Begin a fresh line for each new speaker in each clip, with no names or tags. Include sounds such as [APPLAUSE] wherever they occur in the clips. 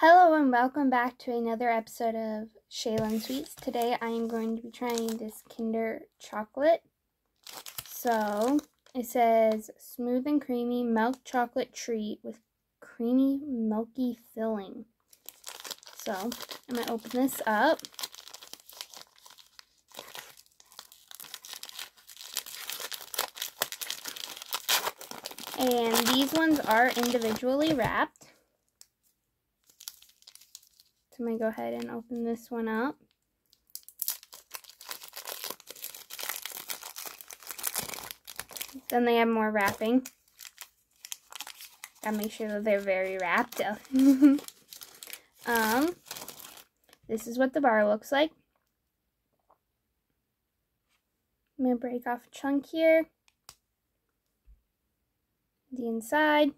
Hello and welcome back to another episode of Shalin Sweets. Today I am going to be trying this Kinder chocolate. So it says smooth and creamy milk chocolate treat with creamy milky filling. So I'm going to open this up. And these ones are individually wrapped. So I'm going to go ahead and open this one up. Then they have more wrapping. Gotta make sure that they're very wrapped. [LAUGHS] um, this is what the bar looks like. I'm gonna break off a chunk here. The inside.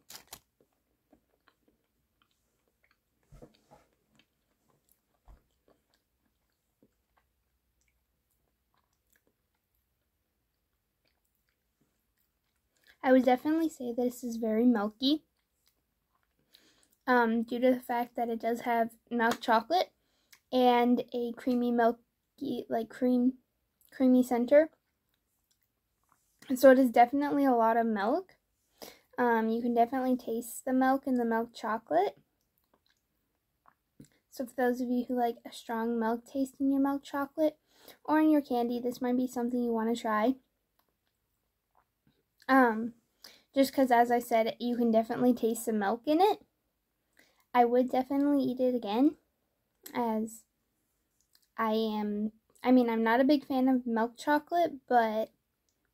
I would definitely say this is very milky. Um, due to the fact that it does have milk chocolate and a creamy milky like cream creamy center. So it is definitely a lot of milk. Um, you can definitely taste the milk in the milk chocolate. So for those of you who like a strong milk taste in your milk chocolate or in your candy, this might be something you want to try. Um, just because, as I said, you can definitely taste the milk in it. I would definitely eat it again, as I am, I mean, I'm not a big fan of milk chocolate, but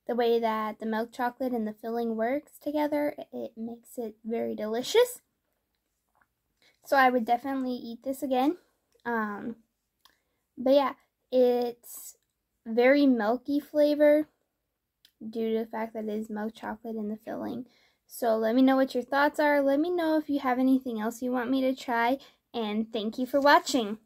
the way that the milk chocolate and the filling works together, it makes it very delicious. So I would definitely eat this again. Um, but yeah, it's very milky flavor due to the fact that it is milk chocolate in the filling. So let me know what your thoughts are. Let me know if you have anything else you want me to try. And thank you for watching.